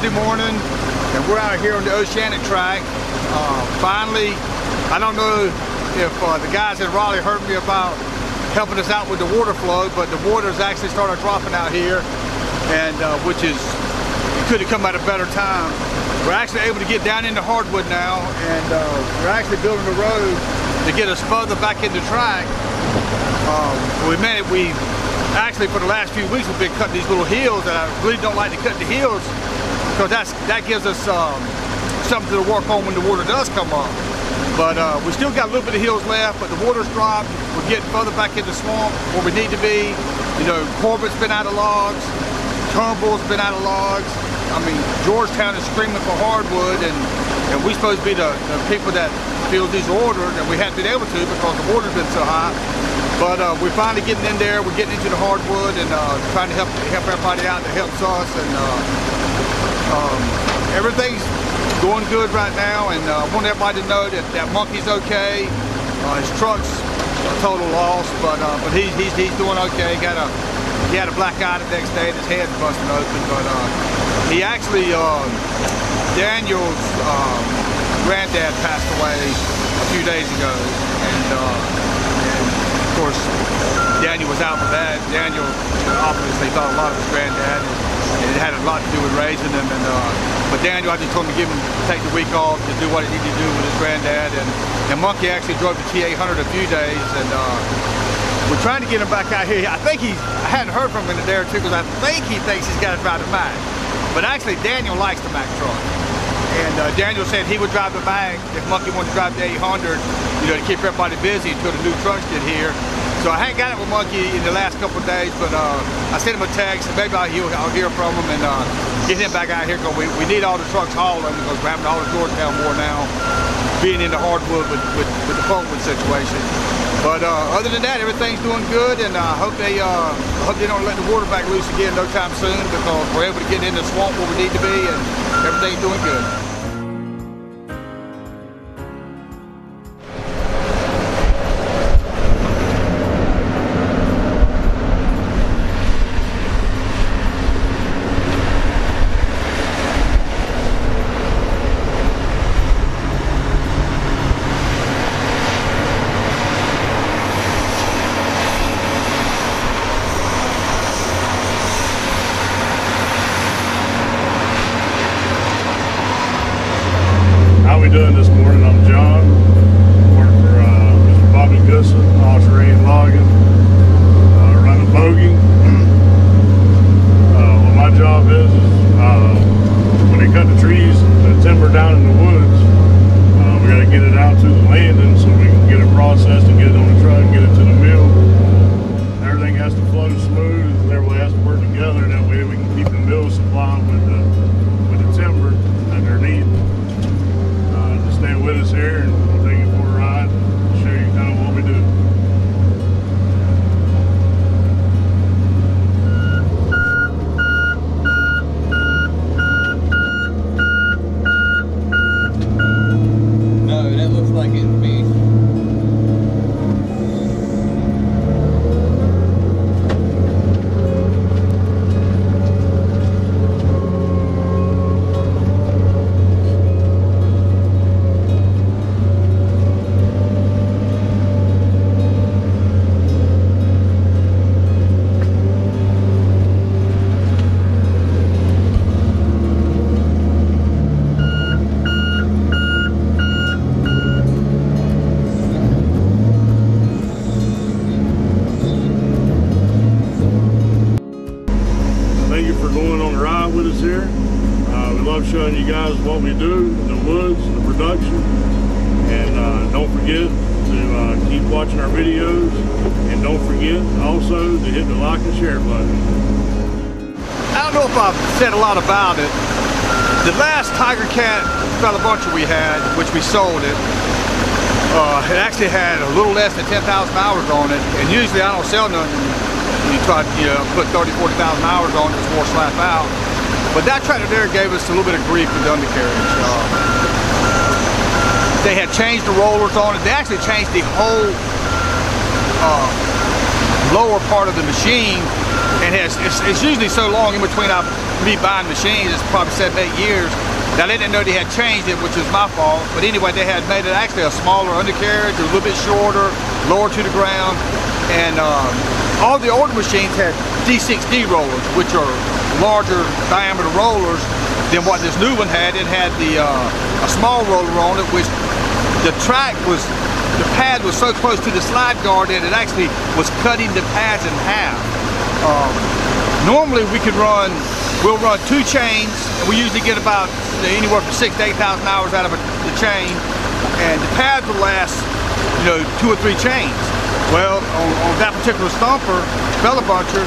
uh, Wednesday morning, and we're out here on the Oceanic track. Uh, finally, I don't know if uh, the guys in Raleigh heard me about helping us out with the water flow, but the water's actually started dropping out here, and uh, which is, could have come at a better time. We're actually able to get down into hardwood now, and uh, we're actually building a road to get us further back into track. Um, we meant it, we actually for the last few weeks we've been cutting these little hills and I really don't like to cut the hills because that's that gives us um, something to work on when the water does come up. But uh, we still got a little bit of hills left, but the water's dropped. We're getting further back in the swamp where we need to be. You know, Corbett's been out of logs, Turnbull's been out of logs. I mean, Georgetown is screaming for hardwood, and, and we're supposed to be the, the people that feel these orders, and we haven't been able to because the water's been so high. But uh, we're finally getting in there. We're getting into the hardwood and uh, trying to help help everybody out that helps us. And uh, um, everything's going good right now. And uh, I want everybody to know that that monkey's okay. Uh, his truck's a total loss, but uh, but he's he's he's doing okay. He got a he had a black eye the next day and his head's busted open. But he actually um, Daniel's um, granddad passed away a few days ago, and of course, Daniel was out for that. Daniel obviously thought a lot of his granddad, and it had a lot to do with raising him. And uh, but Daniel, I just told him to give him take the week off to do what he needed to do with his granddad. And, and Monkey actually drove the T800 a few days, and uh, we're trying to get him back out here. I think he's. I hadn't heard from him in a day or two because I think he thinks he's got to drive the Mack. But actually, Daniel likes the Mack truck. And uh, Daniel said he would drive the Mack if Monkey wanted to drive the 800, you know, to keep everybody busy until the new trucks get here. So I hadn't got it with Monkey in the last couple days, but uh, I sent him a text, maybe I'll hear, I'll hear from him and uh, get him back out here because we, we need all the trucks hauling because we're having all the Georgetown more now, being in the hardwood with, with, with the Punkwood situation. But uh, other than that, everything's doing good, and I hope they uh, hope they don't let the water back loose again no time soon because we're able to get in the swamp where we need to be, and everything's doing good. Showing you guys what we do in the woods, the production. And uh, don't forget to uh, keep watching our videos. And don't forget also to hit the like and share button. I don't know if I've said a lot about it. The last Tiger Cat Feller Buncher we had, which we sold it, uh, it actually had a little less than 10,000 hours on it. And usually I don't sell nothing. You try to you know, put 30, 40,000 hours on it, it's more slap out. But that tractor there gave us a little bit of grief with the undercarriage. Uh, they had changed the rollers on it. They actually changed the whole uh, lower part of the machine and has, it's, it's usually so long in between our, me buying machines, it's probably seven, eight years, Now they didn't know they had changed it, which was my fault. But anyway, they had made it actually a smaller undercarriage, a little bit shorter, lower to the ground, and um, all the older machines had D6D rollers, which are larger diameter rollers than what this new one had. It had the uh, a small roller on it, which the track was, the pad was so close to the slide guard that it actually was cutting the pads in half. Um, normally we could run, we'll run two chains, and we usually get about anywhere from six to 8,000 hours out of a, the chain, and the pads will last, you know, two or three chains. Well, on, on that particular stomper, Feller Buncher,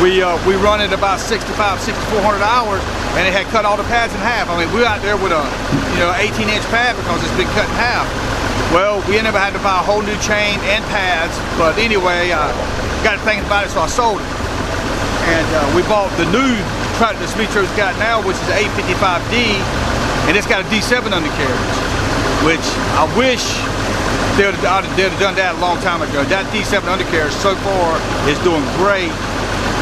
we uh, we run it about 65, 6,400 hours, and it had cut all the pads in half. I mean, we are out there with a you know 18 inch pad because it's been cut in half. Well, we ended up having to buy a whole new chain and pads, but anyway, I got to thinking about it, so I sold it. And uh, we bought the new truck that Simetreo's got now, which is an 855D, and it's got a D7 undercarriage, which I wish they would have done that a long time ago. That D7 undercarriage so far is doing great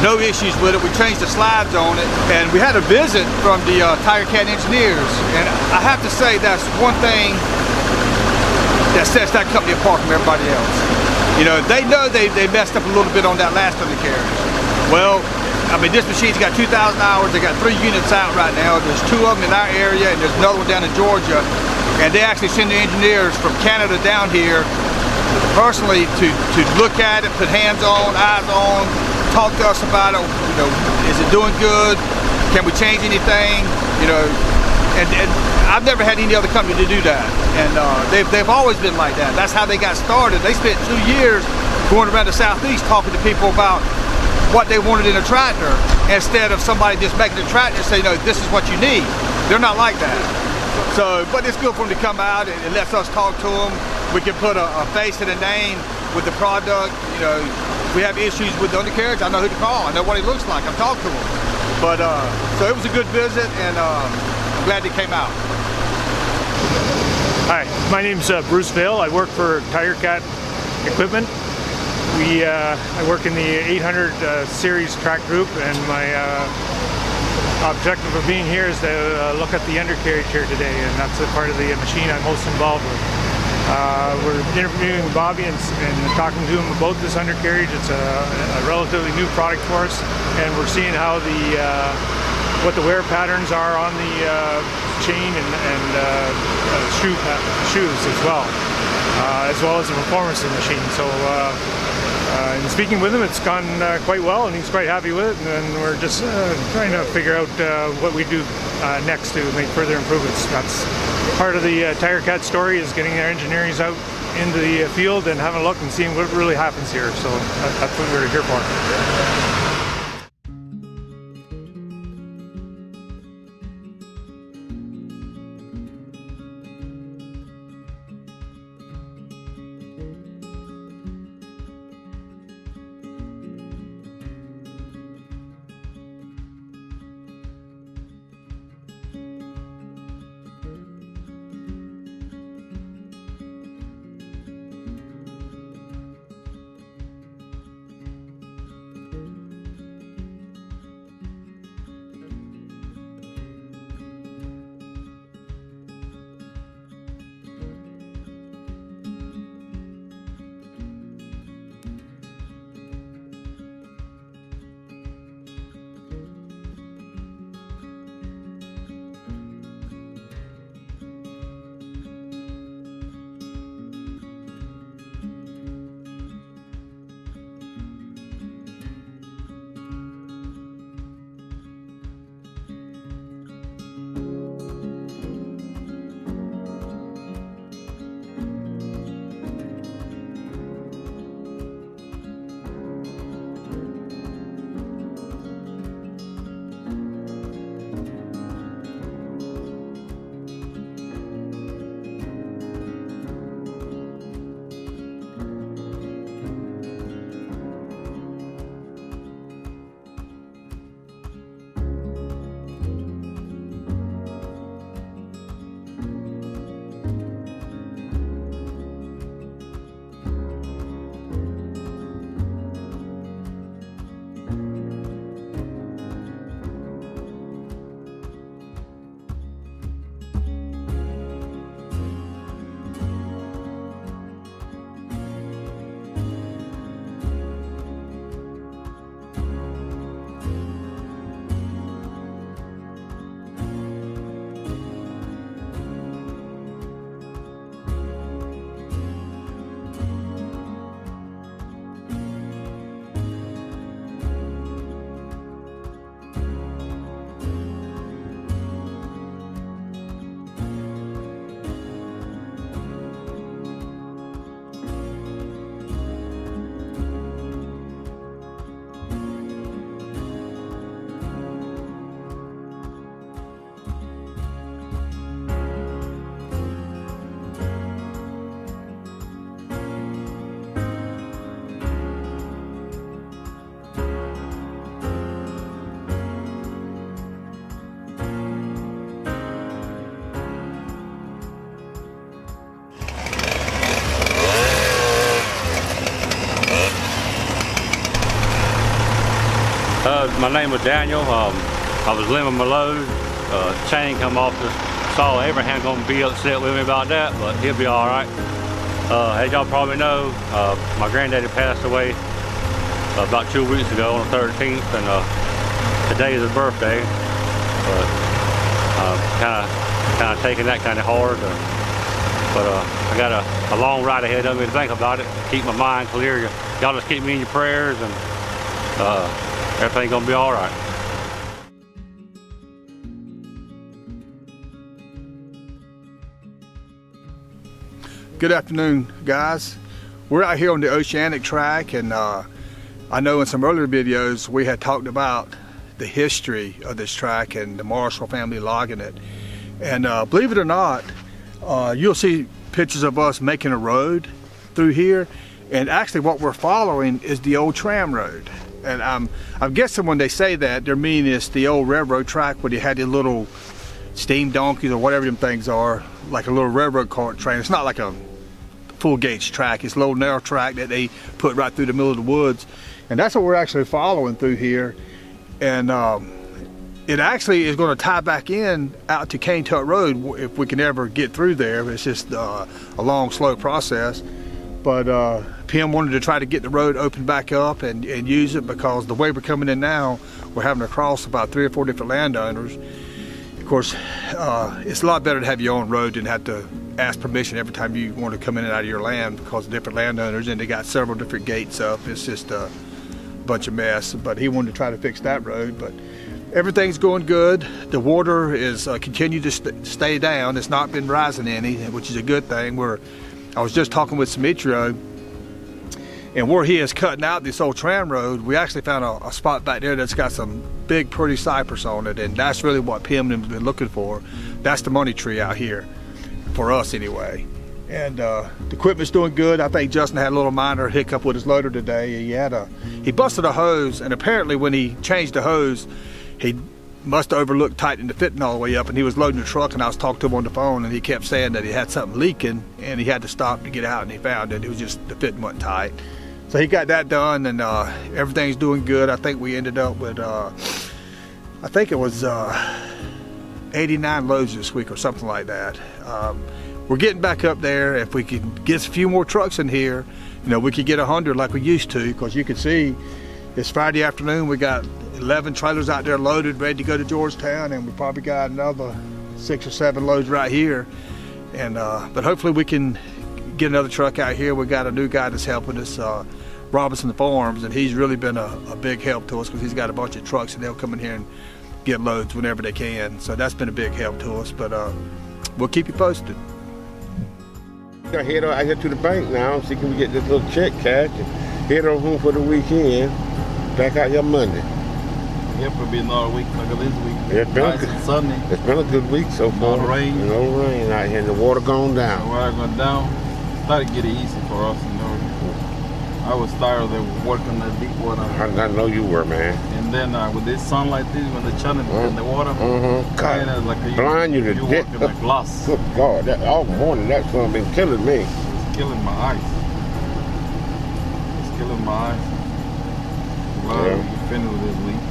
no issues with it. We changed the slides on it, and we had a visit from the uh, Tigercat engineers. And I have to say that's one thing that sets that company apart from everybody else. You know, they know they, they messed up a little bit on that last undercarriage. Well, I mean, this machine's got 2,000 hours. They got three units out right now. There's two of them in our area, and there's another one down in Georgia. And they actually send the engineers from Canada down here personally to, to look at it, put hands on, eyes on, talk to us about it. You know, is it doing good? Can we change anything? You know, and, and I've never had any other company to do that. And uh, they've, they've always been like that. That's how they got started. They spent two years going around the southeast talking to people about what they wanted in a tractor instead of somebody just making a tractor and say, no, this is what you need. They're not like that. So, but it's good for them to come out and it lets us talk to them. We can put a, a face and a name with the product. You know, we have issues with the undercarriage. I know who to call. I know what he looks like. I've talked to him. But uh, so it was a good visit, and uh, I'm glad he came out. Hi, my name's uh, Bruce Vale. I work for Tigercat Equipment. We, uh, I work in the 800 uh, series track group, and my uh, objective of being here is to look at the undercarriage here today, and that's the part of the machine I'm most involved with. Uh, we're interviewing Bobby and, and, talking to him about this undercarriage. It's a, a, relatively new product for us, and we're seeing how the uh, what the wear patterns are on the uh, chain and, and uh, uh, shoe shoes as well, uh, as well as the performance of the machine. So. In speaking with him, it's gone quite well, and he's quite happy with it. And we're just trying to figure out what we do next to make further improvements. That's part of the uh, Tigercat story is getting our engineers out into the uh, field and having a look and seeing what really happens here. So that's what we're here for. My name was Daniel. Um, I was limbing my load. Uh, chain come off the saw. Abraham gonna be upset with me about that, but he'll be all right. Uh, as y'all probably know, uh, my granddaddy passed away uh, about two weeks ago on the 13th, and uh, today is his birthday. But kind of kind of taking that kind of hard. Uh, but I got a, a, long ride ahead of me to think about it, keep my mind clear. Y'all just keep me in your prayers, and everything's gonna be all right. Good afternoon, guys. We're out here on the Oceanic track, and uh, I know in some earlier videos we had talked about the history of this track and the Marshall family logging it. And uh, believe it or not, uh, you'll see pictures of us making a road through here. And actually what we're following is the old tram road. And I'm, I'm guessing when they say that, they're meaning it's the old railroad track where they had the little steam donkeys or whatever them things are, like a little railroad cart train. It's not like a full gauge track. It's a little narrow track that they put right through the middle of the woods. And that's what we're actually following through here. And um, it actually is going to tie back in out to Canetuck Road if we can ever get through there. It's just uh, a long, slow process. But uh, PM wanted to try to get the road open back up and, and use it because the way we're coming in now, we're having to cross about three or four different landowners. Of course, uh, it's a lot better to have your own road than have to ask permission every time you want to come in and out of your land because of different landowners and they got several different gates up. It's just a bunch of mess. But he wanted to try to fix that road. But everything's going good. The water is uh, continued to st stay down. It's not been rising any, which is a good thing. We're, I was just talking with Simetreo, and where he is cutting out this old tram road, we actually found a, a spot back there that's got some big, pretty cypress on it, and that's really what Pimlin's been looking for. That's the money tree out here for us anyway. And uh, the equipment's doing good. I think Justin had a little minor hiccup with his loader today. He had a he busted a hose, and apparently when he changed the hose, he must have overlooked tightening the fitting all the way up, and he was loading the truck, and I was talking to him on the phone, and he kept saying that he had something leaking, and he had to stop to get out, and he found it. It was just the fitting wasn't tight. So he got that done, and uh, everything's doing good. I think we ended up with, uh, I think it was uh, 89 loads this week or something like that. Um, we're getting back up there. If we can get a few more trucks in here, you know, we could get 100 like we used to, because you can see it's Friday afternoon. We got 11 trailers out there loaded, ready to go to Georgetown, and we probably got another six or seven loads right here. And uh, but hopefully we can get another truck out here. We got a new guy that's helping us, uh, Robinson Farms, and he's really been a, a big help to us because he's got a bunch of trucks and they'll come in here and get loads whenever they can. So that's been a big help to us. But uh, we'll keep you posted. I head out head to the bank now, see can we get this little check cash and head on home for the weekend. Back out here Monday. Yep, it'll be another week like this week. It's been, nice a good, and sunny. it's been a good week so far. No rain. No rain out here the water gone The down. water going down. Try to get it easy for us, you know. I was tired of working the deep water. I, I know you were, man. And then uh, with this sun like this, when the sun is in the water, Mm-hmm. of like you, blind you to you death. working the glass. Good God, that, all morning that sun been killing me. It's killing my eyes. It's killing my eyes. Glad Yeah. we can finish with this week.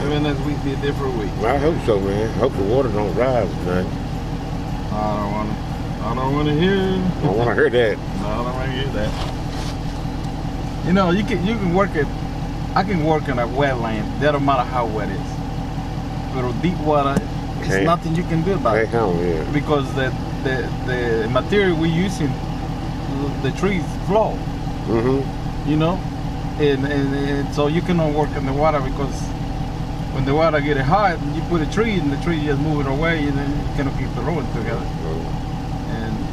Maybe next week be a different week. I hope so, man. Hope the water don't rise man. I don't want to. I don't want to hear. I don't want to hear that. No, I don't want to hear that. You know, you can you can work it. I can work in a wetland. That don't matter how wet it is. But with deep water, Can't- nothing you can do about it hell yeah. because the the the material we're using, the trees flow. Mm-hmm. You know, and, and, and so you cannot work in the water because when the water get hot, you put a tree and the tree just moving away, and then you cannot keep the road together.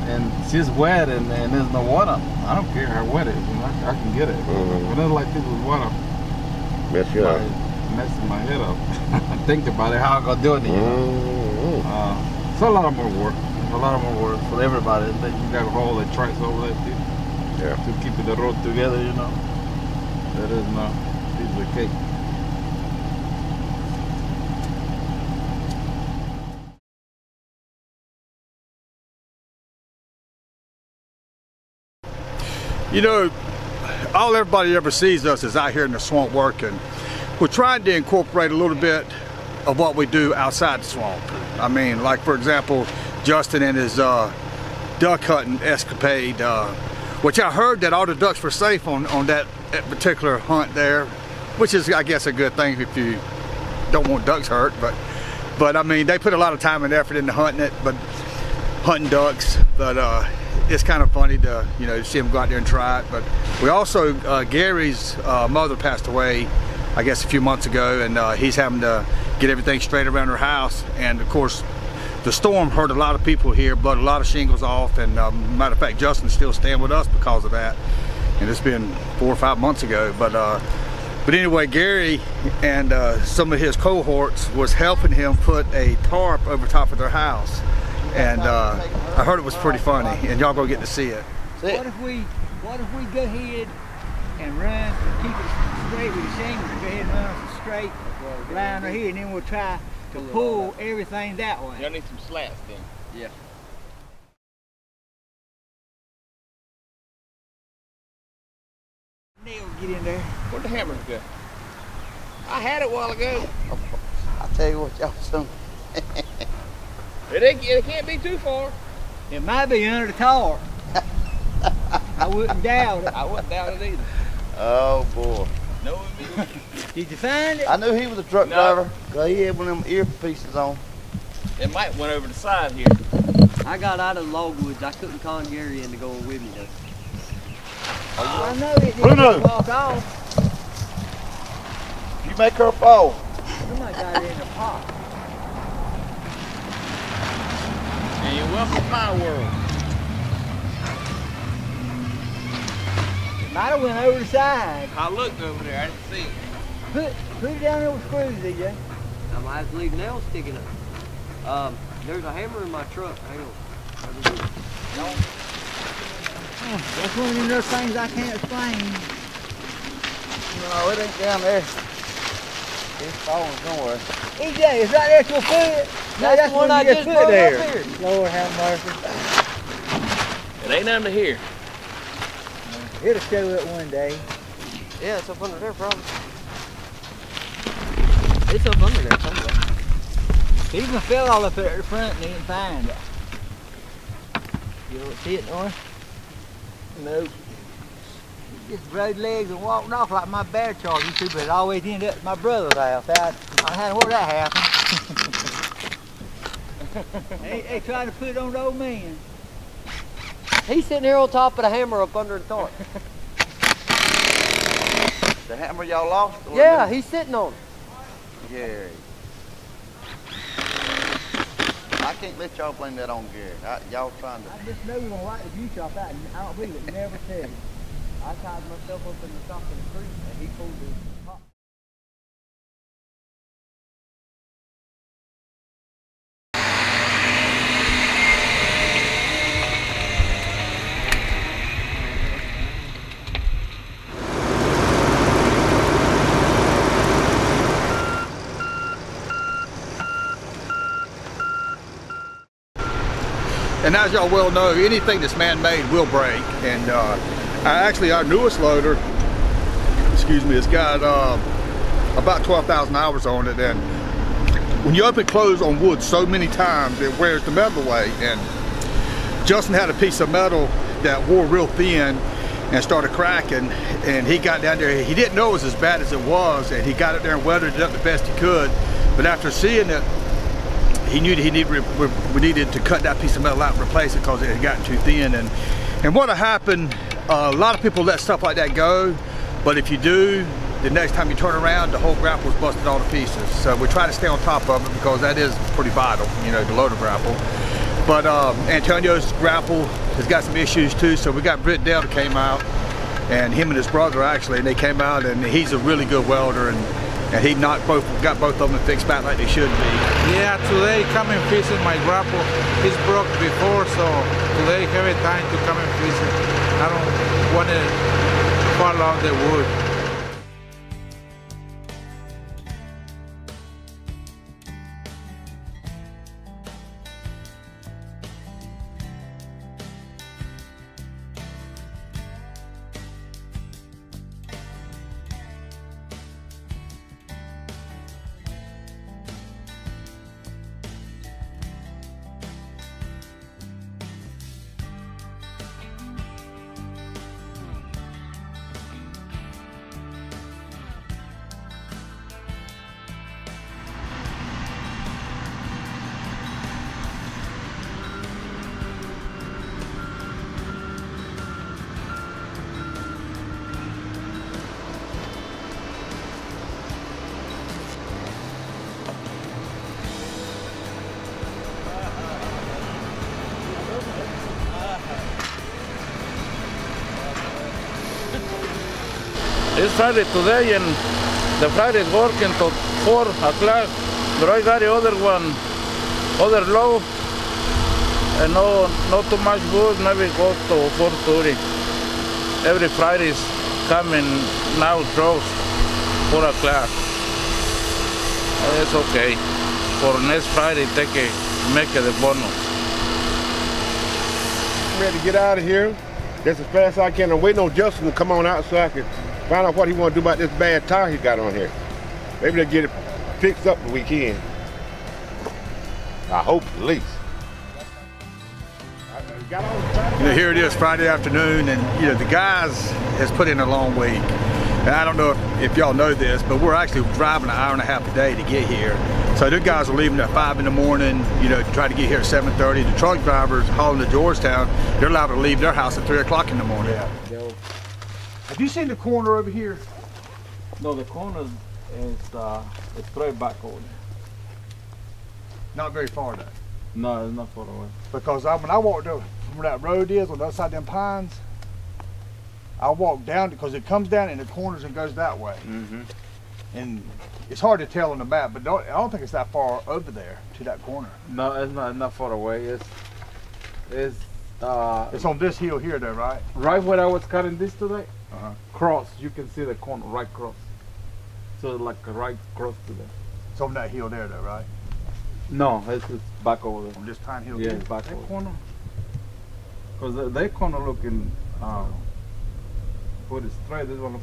And just wet and, and there's no water. I don't care how wet it is, you know, I, I can get it. Mhm. But it's like this with water, Mess you up. messing my head up. I think about it, how I gonna do it. You know? Mm-hmm. uh, it's a lot of more work. It's a lot of more work for everybody. Then you got to roll the tracks over there too, Yeah. to keep the road together. You know, that is not piece of cake. You know, all everybody ever sees us is out here in the swamp working. We're trying to incorporate a little bit of what we do outside the swamp. I mean, like for example, Justin and his uh, duck hunting escapade, uh, which I heard that all the ducks were safe on, on that particular hunt there, which is, I guess, a good thing if you don't want ducks hurt. But, but I mean, they put a lot of time and effort into hunting it, but hunting ducks. But uh, it's kind of funny to, you know, see him go out there and try it. But we also, uh, Gary's uh, mother passed away, I guess, a few months ago, and uh, he's having to get everything straight around her house. And of course, the storm hurt a lot of people here, blowed a lot of shingles off. And um, matter of fact, Justin's still staying with us because of that. And it's been four or five months ago. But uh, but anyway, Gary and uh, some of his cohorts was helping him put a tarp over top of their house. And uh, I heard it was pretty funny, and y'all gonna get to see it. What if we, what if we go ahead and run, keep it straight with the shingles, go ahead and run us straight line right here, and then we'll try to pull everything that way. Y'all need some slats then. Yeah. Nail get in there. Where'd the hammers go? I had it a while ago. I'll tell you what, y'all some. It, ain't, it can't be too far. It might be under the tar. I wouldn't doubt it. I wouldn't doubt it either. Oh boy. No, me. Did you find it? I knew he was a truck No. driver. 'cause he had one of them earpieces on. It might went over the side here. I got out of the logwoods. I couldn't con Gary into going with me though. I know it Bruno. didn't walk off. You make her fall. Somebody got it in the pot. And you're welcome to my world. It might have went over the side. I looked over there. I didn't see it. Put, put it down there with screws, DJ. I might have to leave nails sticking up. Um, there's a hammer in my truck. Hang on. Let me get. That's one of those things I can't explain. No, it ain't down there. It's falling somewhere. EJ, it's right there at your foot. No, That's the one I you just put brought there. up here. Lord have mercy. It ain't under here. It'll show it one day. Yeah, it's up under there, probably. It's up under there somewhere. He even fell all up there at the front and he didn't find it. You don't see it, North? Nope. He just rode legs and walked off like my bear charge used to, but it always ended up at my brother's house. I, I had where that happened. they, they tried to put it on the old man. He's sitting here on top of the hammer up under the tarp. The hammer y'all lost? yeah, the- he's sitting on it. Gary. I can't let y'all blame that on Gary. Y'all trying to. I just know you're gonna like the view shop out, and I don't believe it. Never tell you. I tied myself up in the top of the tree and he pulled top. And as y'all well know, anything that's man-made will break. And uh, actually, our newest loader, excuse me, it's got uh, about 12,000 hours on it. And when you open close on wood so many times, it wears the metal away. And Justin had a piece of metal that wore real thin and started cracking. And he got down there. He didn't know it was as bad as it was. And he got it there and weathered it up the best he could. But after seeing it, he knew that he needed we needed to cut that piece of metal out and replace it because it had gotten too thin. And and what happened, a lot of people let stuff like that go, but if you do, the next time you turn around, the whole grapple's busted all to pieces. So we try to stay on top of it because that is pretty vital, you know, the loader grapple. But um, Antonio's grapple has got some issues too. So we got Britt Dell that came out, and him and his brother actually, and they came out, and he's a really good welder, and and he knocked both, got both of them fixed back like they should be. Yeah, today and visit my grapple. It's broke before, so today have a time to come and visit. I don't want to fall off the wood. It's Friday today and the Friday working till 4 o'clock. But I got the other one, other low, and no, not too much wood, maybe go to 4.30. Every Friday's coming now close, 4 o'clock. Uh, it's okay. For next Friday, take a, make the bonus. Ready to get out of here. Just as fast as I can. I'm waiting on Justin to come on out so I can find out what he want to do about this bad tire he got on here. Maybe they'll get it fixed up the weekend. I hope at least. You know, here it is Friday afternoon, and you know the guys has put in a long week. And I don't know if, if y'all know this, but we're actually driving an hour and a half a day to get here. So the guys are leaving at five in the morning, you know, to try to get here at 7:30. The truck drivers hauling to Georgetown, they're allowed to leave their house at three o'clock in the morning. Have you seen the corner over here? No, the corner is uh, it's straight back over there. Not very far though. No, it's not far away. Because I, when I walked from where that road is on the other side of them pines, I walked down because it comes down in the corners and goes that way. Mm-hmm. And it's hard to tell on the map, but don't, I don't think it's that far over there to that corner. No, it's not not far away. It's it's uh It's on this hill here though, right? right where I was cutting this today. Uh-huh. Cross, you can see the corner right cross. So like right cross to there. It's on that hill there though, right? No, it's, it's back over there. On this pine hill. Yeah, here? it's back That over. corner. Because they corner looking um, put it straight. This one,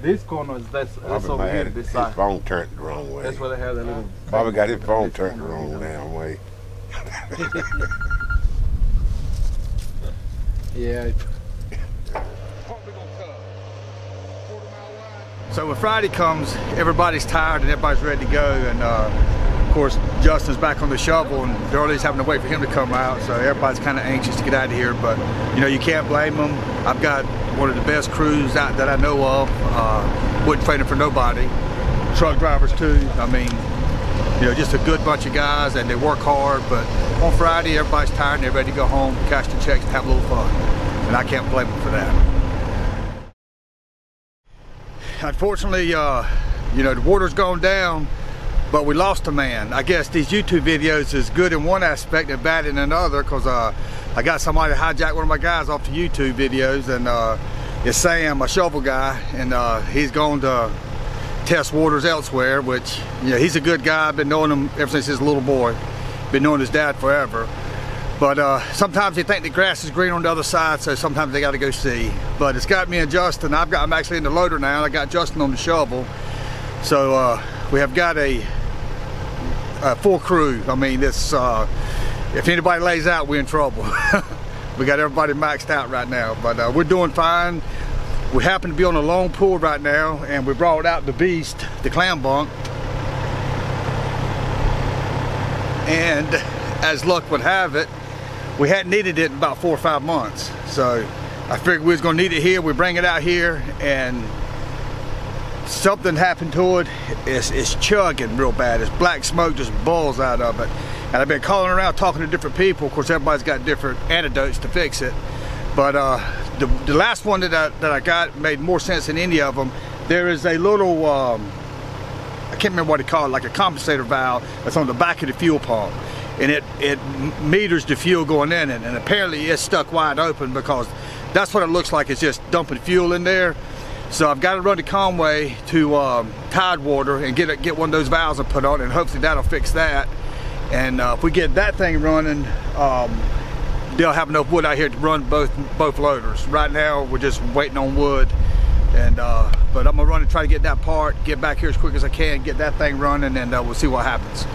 this corner is that's, that's Bobby over might here. have This his side. phone turned the wrong way. That's where they have the little. Bobby got his phone turned the wrong damn way. Yeah. So when Friday comes, everybody's tired and everybody's ready to go. And uh, of course, Justin's back on the shovel, and Darley's having to wait for him to come out. So everybody's kind of anxious to get out of here. But you know, you can't blame them. I've got one of the best crews out that I know of. Uh, wouldn't trade for nobody. Truck drivers too. I mean, you know, just a good bunch of guys, and they work hard. But on Friday, everybody's tired and they're ready to go home, cash the checks, and have a little fun. And I can't blame them for that unfortunately, uh, you know, the water's gone down, but we lost a man. I guess these YouTube videos is good in one aspect and bad in another because uh, I got somebody to hijack one of my guys off the YouTube videos and uh, it's Sam, a shovel guy, and uh, he's going to test waters elsewhere, which, you know, he's a good guy. I've been knowing him ever since he's a little boy. Been knowing his dad forever. But uh, sometimes they think the grass is green on the other side, so sometimes they got to go see. But it's got me and Justin. I've got I'm actually in the loader now. and I got Justin on the shovel, so uh, we have got a, a full crew. I mean, this uh, if anybody lays out, we're in trouble. we got everybody maxed out right now, but uh, we're doing fine. We happen to be on a long pool right now, and we brought out the beast, the clam bunk, and as luck would have it, we hadn't needed it in about four or five months. So I figured we was gonna need it here. We bring it out here and something happened to it. It's, it's chugging real bad. It's black smoke just boils out of it. And I've been calling around talking to different people. Of course, everybody's got different antidotes to fix it. But uh, the, the last one that I, that I got made more sense than any of them. There is a little, um, I can't remember what they call it like a compensator valve that's on the back of the fuel pump and it, it meters the fuel going in it and apparently it's stuck wide open because that's what it looks like it's just dumping fuel in there. So I've got to run to Conway to um, Tidewater and get it, get one of those valves and put on and hopefully that'll fix that. And uh, if we get that thing running um, they'll have enough wood out here to run both both loaders. Right now we're just waiting on wood and uh, but I'm gonna run and try to get that part get back here as quick as I can get that thing running and uh, we'll see what happens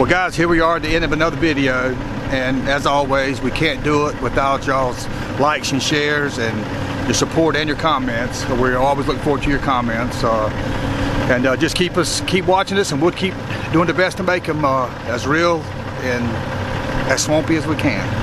Well guys, here we are at the end of another video and as always we can't do it without y'all's likes and shares and your support and your comments. We're always looking forward to your comments. Uh, and uh, just keep us, keep watching us, and we'll keep doing the best to make them uh, as real and as swampy as we can.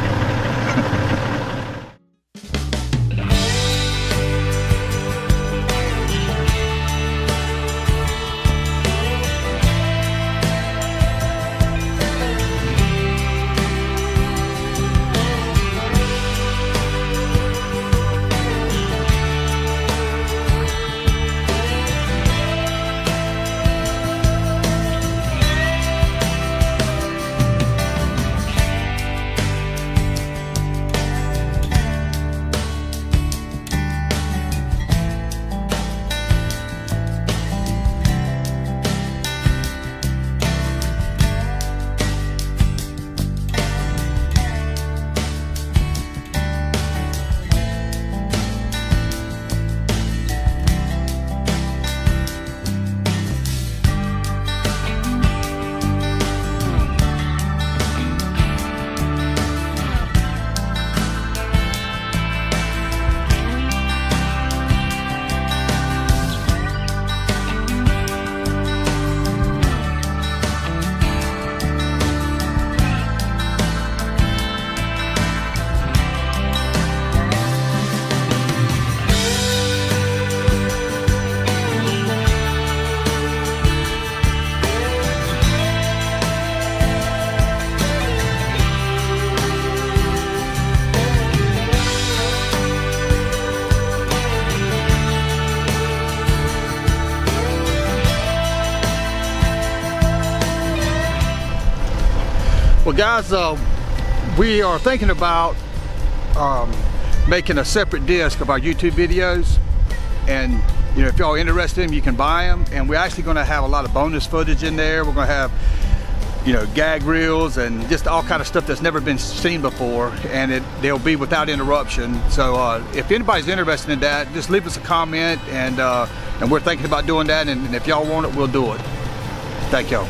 Guys, uh, we are thinking about um, making a separate disc of our YouTube videos. And, you know, if y'all interested in them, you can buy them. And we're actually going to have a lot of bonus footage in there. We're going to have, you know, gag reels and just all kind of stuff that's never been seen before. And it, they'll be without interruption. So uh, if anybody's interested in that, just leave us a comment. And, uh, and we're thinking about doing that. And, and if y'all want it, we'll do it. Thank y'all.